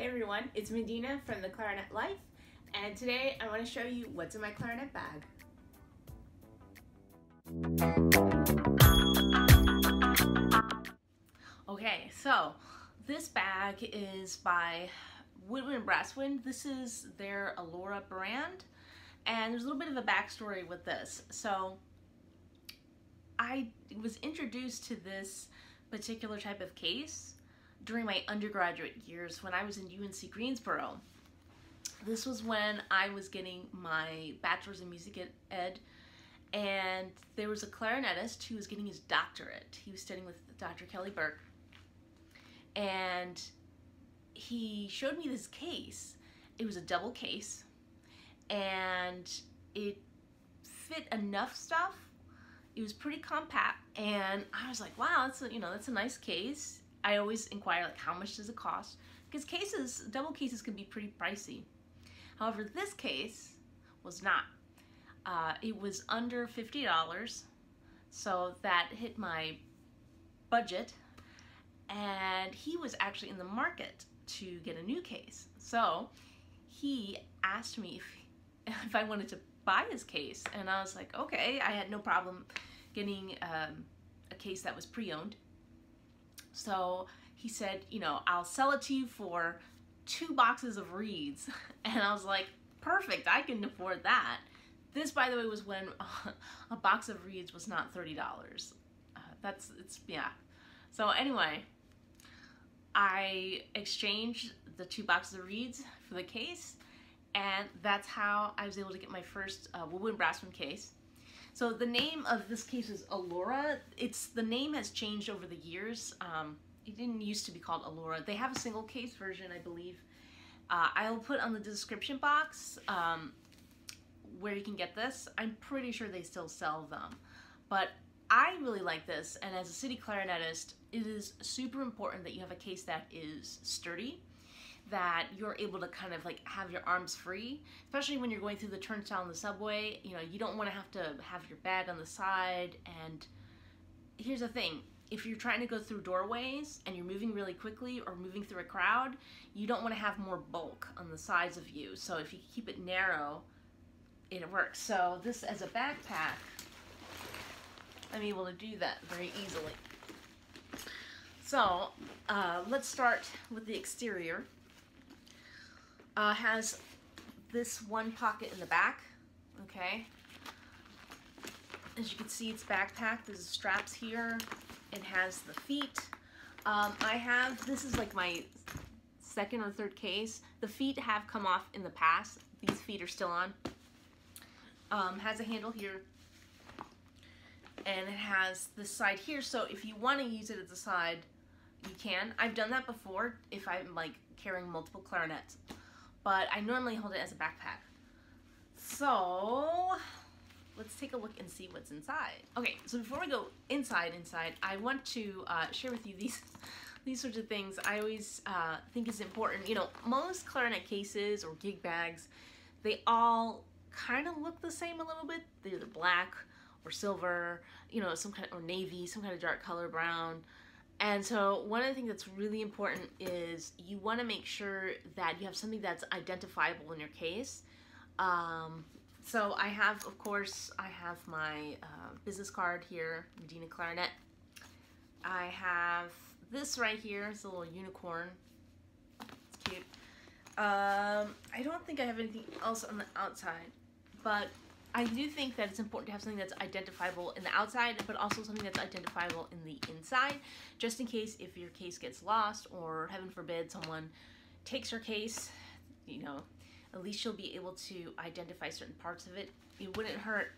Hey everyone, it's Medina from the Clarinet Life, and today I want to show you what's in my clarinet bag. Okay, so this bag is by Woodwind Brasswind. This is their Allora brand, and there's a little bit of a backstory with this. So I was introduced to this particular type of case during my undergraduate years when I was in UNC Greensboro. This was when I was getting my bachelor's in music ed, and there was a clarinetist who was getting his doctorate. He was studying with Dr. Kelly Burke, and he showed me this case. It was a double case, and it fit enough stuff. It was pretty compact, and I was like, "Wow, that's a, you know that's a nice case." I always inquire like how much does it cost because cases, double cases can be pretty pricey. However, this case was not. Uh, it was under $50, so that hit my budget. And he was actually in the market to get a new case. So he asked me if, if I wanted to buy his case, and I was like, okay, I had no problem getting um, a case that was pre-owned so he said, you know, I'll sell it to you for two boxes of reeds. And I was like, perfect, I can afford that. This, by the way, was when a box of reeds was not $30. Uh, that's, it's, yeah. So anyway, I exchanged the two boxes of reeds for the case, and that's how I was able to get my first uh, Woodwind Brasswind case. So the name of this case is Allora. It's the name has changed over the years. Um, it didn't used to be called Allora. They have a single case version, I believe. Uh, I'll put on the description box um, where you can get this. I'm pretty sure they still sell them. But I really like this, and as a city clarinetist, it is super important that you have a case that is sturdy that you're able to kind of like have your arms free, especially when you're going through the turnstile in the subway. You know, you don't want to have to have your bag on the side. And here's the thing if you're trying to go through doorways and you're moving really quickly or moving through a crowd, you don't want to have more bulk on the sides of you. So if you keep it narrow, it works. So this as a backpack, I'm able to do that very easily. So uh, let's start with the exterior uh, has this one pocket in the back, okay? As you can see, it's backpacked. There's straps here. It has the feet. Um, I have, this is like my second or third case. The feet have come off in the past. These feet are still on. Um, has a handle here. And it has this side here, so if you want to use it as a side, you can. I've done that before if I'm like carrying multiple clarinets but I normally hold it as a backpack. So let's take a look and see what's inside. Okay, so before we go inside, inside, I want to uh, share with you these these sorts of things. I always uh, think is important. You know, most clarinet cases or gig bags, they all kind of look the same a little bit. They're either black or silver, you know, some kind of, or navy, some kind of dark color, brown. And so one of the things that's really important is you want to make sure that you have something that's identifiable in your case. Um, so I have, of course, I have my uh, business card here, Medina Clarinet. I have this right here, it's a little unicorn. It's cute. Um, I don't think I have anything else on the outside, but I do think that it's important to have something that's identifiable in the outside, but also something that's identifiable in the inside, just in case if your case gets lost or heaven forbid someone takes your case, you know, at least you'll be able to identify certain parts of it. It wouldn't hurt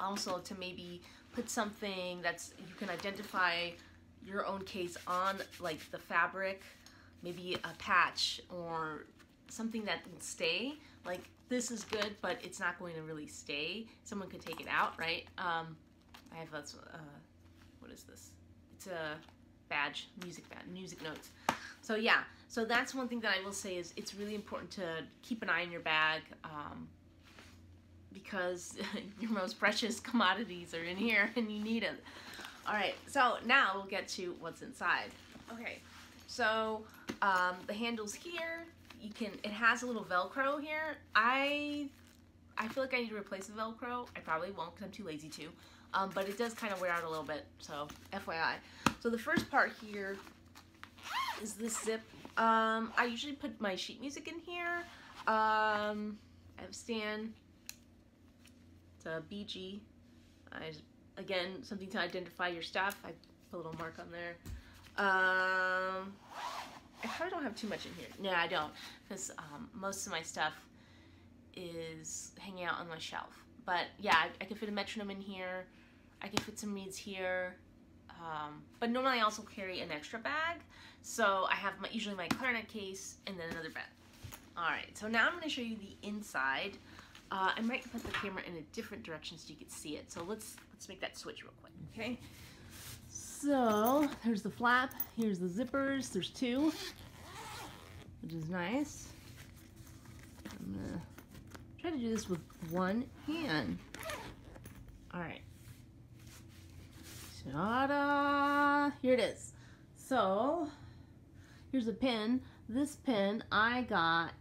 also to maybe put something that's you can identify your own case on like the fabric, maybe a patch or something that will stay like this is good, but it's not going to really stay. Someone could take it out, right? Um, I have uh, what is this? It's a badge, music badge, music notes. So yeah, so that's one thing that I will say is it's really important to keep an eye on your bag um, because your most precious commodities are in here and you need them. All right, so now we'll get to what's inside. Okay, So um, the handles here, you can. It has a little Velcro here. I I feel like I need to replace the Velcro. I probably won't because I'm too lazy to. Um, but it does kind of wear out a little bit, so FYI. So the first part here is this zip. Um, I usually put my sheet music in here. Um, I have Stan. It's a BG. I, again, something to identify your stuff. I put a little mark on there. Um, I probably don't have too much in here. No, I don't, because um, most of my stuff is hanging out on my shelf. But yeah, I, I can fit a metronome in here. I can fit some reeds here. Um, but normally I also carry an extra bag. So I have my, usually my clarinet case and then another bag. All right, so now I'm gonna show you the inside. Uh, I might put the camera in a different direction so you can see it. So let's let's make that switch real quick, okay? So there's the flap, here's the zippers, there's two, which is nice. I'm gonna try to do this with one hand. All right. Ta-da! Here it is. So, here's a pin. This pin I got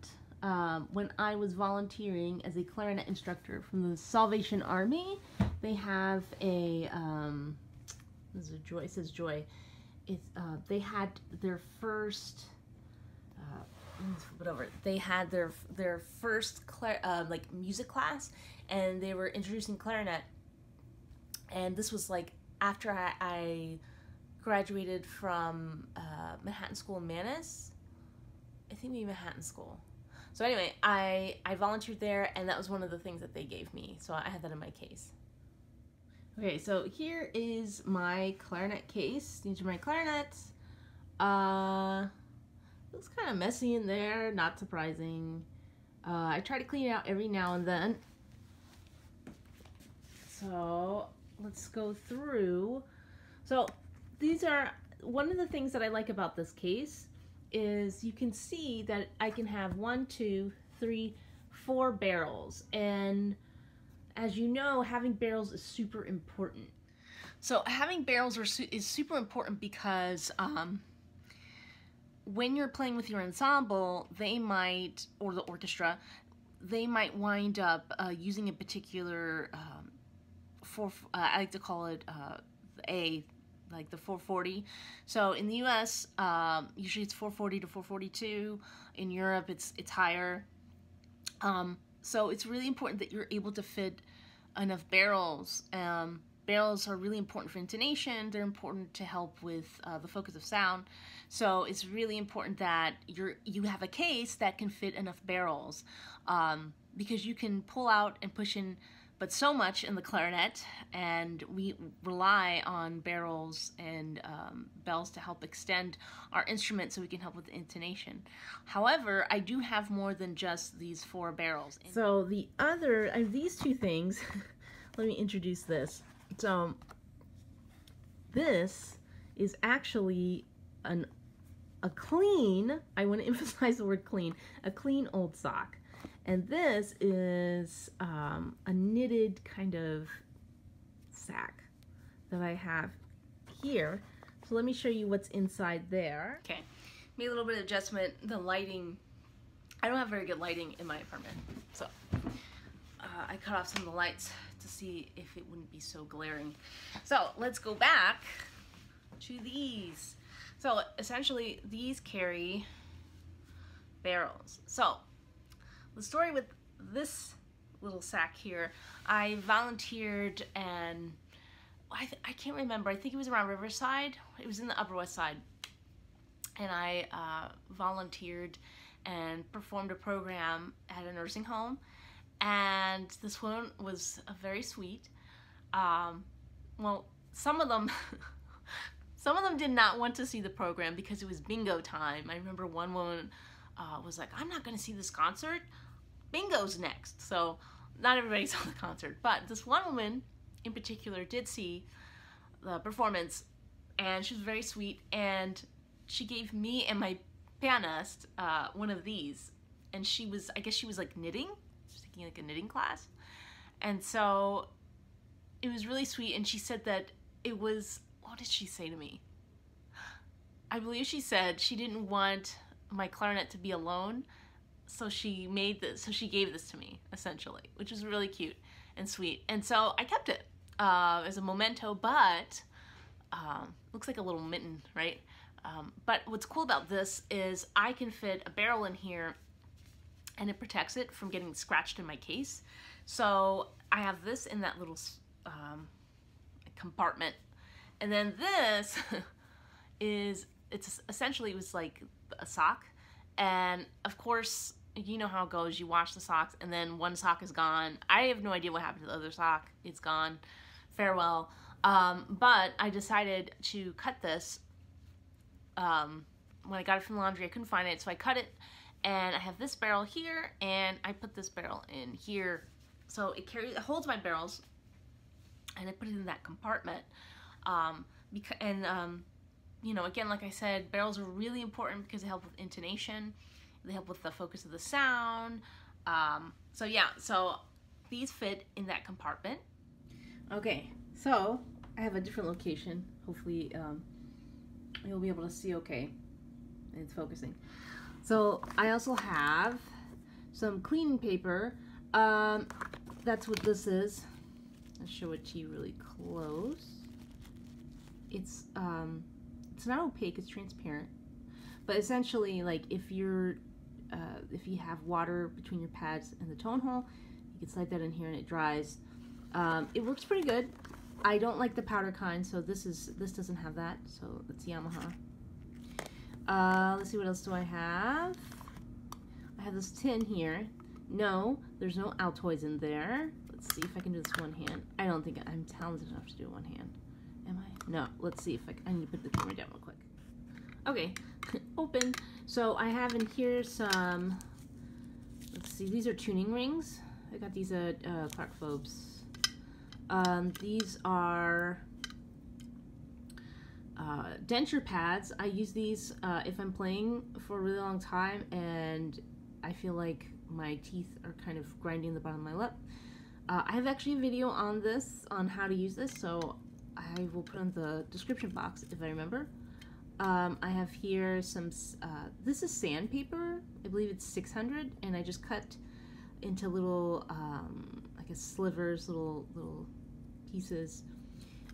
um, when I was volunteering as a clarinet instructor from the Salvation Army. They have a, um, this is joy, it says joy. It's, uh, they had their first, uh, whatever, they had their, their first, clar- uh, like, music class, and they were introducing clarinet, and this was, like, after I, I graduated from uh, Manhattan School in Mannes, I think maybe Manhattan School. So anyway, I I volunteered there, and that was one of the things that they gave me. So I had that in my case. Okay, so here is my clarinet case. These are my clarinets. Uh, looks kind of messy in there. Not surprising. Uh, I try to clean it out every now and then. So let's go through. So these are one of the things that I like about this case is you can see that I can have one, two, three, four barrels. And as you know, having barrels is super important. So having barrels are is super important because um, when you're playing with your ensemble, they might, or the orchestra, they might wind up uh, using a particular, um, for, uh, I like to call it uh, A, like the 440. So in the U.S., um, usually it's 440 to 442. In Europe, it's it's higher. Um, so it's really important that you're able to fit enough barrels. Um, barrels are really important for intonation. They're important to help with uh, the focus of sound. So it's really important that you're you have a case that can fit enough barrels um, because you can pull out and push in but so much in the clarinet, and we rely on barrels and um, bells to help extend our instrument so we can help with the intonation. However, I do have more than just these four barrels. So the other, uh, these two things, let me introduce this. So this is actually an a clean, I want to emphasize the word clean, a clean old sock. And this is um, a knitted kind of sack that I have here. So let me show you what's inside there. Okay, made a little bit of adjustment. The lighting, I don't have very good lighting in my apartment. So uh, I cut off some of the lights to see if it wouldn't be so glaring. So let's go back to these. So essentially these carry barrels. So the story with this little sack here, I volunteered and I, I can't remember. I think it was around Riverside. It was in the Upper West Side. And I uh, volunteered and performed a program at a nursing home. And this woman was very sweet. Um, well, some of them, some of them did not want to see the program because it was bingo time. I remember one woman uh, was like, I'm not going to see this concert. Bingo's next. So not everybody saw the concert, but this one woman in particular did see the performance and she was very sweet and she gave me and my pianist uh, one of these and she was, I guess she was like knitting. She was taking like a knitting class. And so it was really sweet and she said that it was, what did she say to me? I believe she said she didn't want my clarinet to be alone, so she made this. So she gave this to me essentially, which was really cute and sweet. And so I kept it uh, as a memento. But um, looks like a little mitten, right? Um, but what's cool about this is I can fit a barrel in here and it protects it from getting scratched in my case. So I have this in that little um, compartment. And then this is, it's essentially, it was like a sock. And of course, you know how it goes. You wash the socks and then one sock is gone. I have no idea what happened to the other sock. It's gone. Farewell. Um, but I decided to cut this um, when I got it from the laundry. I couldn't find it, so I cut it. And I have this barrel here, and I put this barrel in here. So it carries, it holds my barrels, and I put it in that compartment. Um, because, and um, you know, again, like I said, barrels are really important because they help with intonation. They help with the focus of the sound. Um, so yeah, so these fit in that compartment. Okay, so I have a different location. Hopefully um, you'll be able to see okay. It's focusing. So I also have some cleaning paper. Um, that's what this is. I'll show it to you really close. It's um, it's not opaque. It's transparent. But essentially, like if you're uh, if you have water between your pads and the tone hole, you can slide that in here and it dries. Um, it works pretty good. I don't like the powder kind, so this is this doesn't have that. So it's Yamaha. Uh, let's see what else do I have. I have this tin here. No, there's no Altoids in there. Let's see if I can do this one hand. I don't think I'm talented enough to do one hand. Am I? No. Let's see if I, I need to put the camera down real quick. Okay, open. So I have in here some. Let's see. These are tuning rings. I got these at uh, Clark Fobes. Um, these are uh, denture pads. I use these uh, if I'm playing for a really long time and I feel like my teeth are kind of grinding the bottom of my lip. Uh, I have actually a video on this, on how to use this, so I will put in the description box if I remember. Um, I have here some, uh, this is sandpaper, I believe it's 600, and I just cut into little, um, I guess slivers, little, little pieces.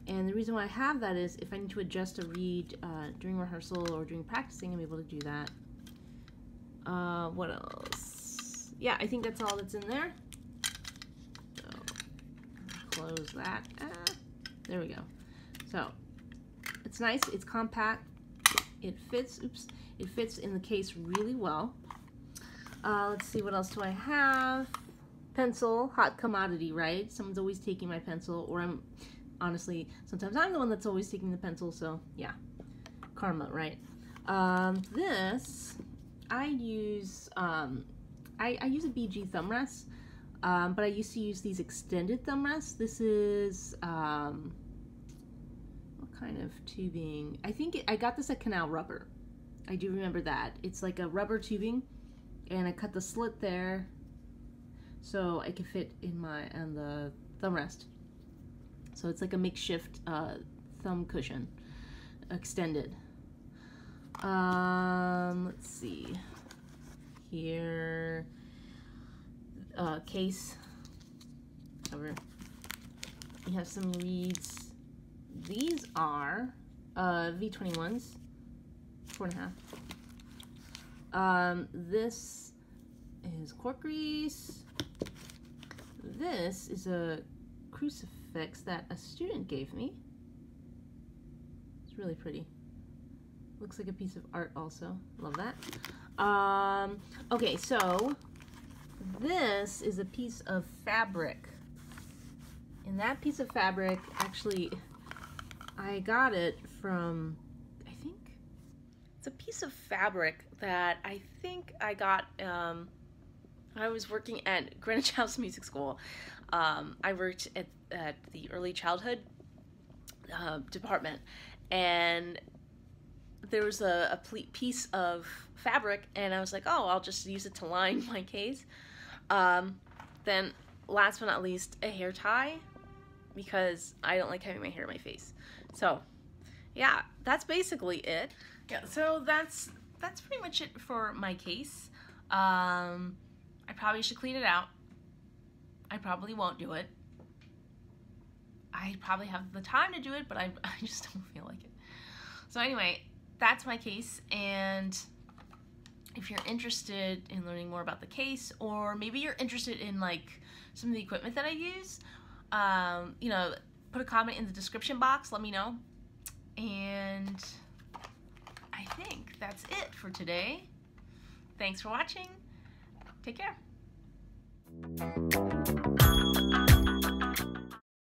And the reason why I have that is if I need to adjust a reed uh, during rehearsal or during practicing, I'm able to do that. Uh, what else? Yeah, I think that's all that's in there. So, close that. Ah, there we go. So, it's nice. It's compact. It fits. Oops. It fits in the case really well. Uh, let's see, what else do I have? Pencil, hot commodity, right? Someone's always taking my pencil, or I'm honestly, sometimes I'm the one that's always taking the pencil, so yeah, karma, right? Um, this, I use, um, I, I use a BG thumb rest, um, but I used to use these extended thumb rests. This is, um, kind of tubing? I think it, I got this at Canal Rubber. I do remember that. It's like a rubber tubing, and I cut the slit there so I can fit in my, on the thumb rest. So it's like a makeshift uh, thumb cushion, extended. Um, let's see. Here, uh, case cover. We have some reeds. These are uh, V21s, four and a half. Um, this is cork grease. This is a crucifix that a student gave me. It's really pretty. Looks like a piece of art also. Love that. Um, okay, so this is a piece of fabric. And that piece of fabric, actually, I got it from, I think, it's a piece of fabric that I think I got, um, I was working at Greenwich House Music School. Um, I worked at at the early childhood uh, department, and there was a, a piece of fabric, and I was like, oh, I'll just use it to line my case. Um, then, last but not least, a hair tie, because I don't like having my hair in my face. So, yeah, that's basically it. yeah, so that's that's pretty much it for my case. Um, I probably should clean it out. I probably won't do it. I probably have the time to do it, but I, I just don't feel like it. So anyway, that's my case, and if you're interested in learning more about the case, or maybe you're interested in like some of the equipment that I use, um, you know, put a comment in the description box. Let me know. And I think that's it for today. Thanks for watching. Take care.